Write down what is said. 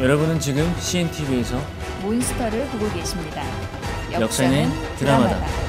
여러분은 지금 CNTV에서 몬스터를 보고 계십니다. 역사는 드라마다.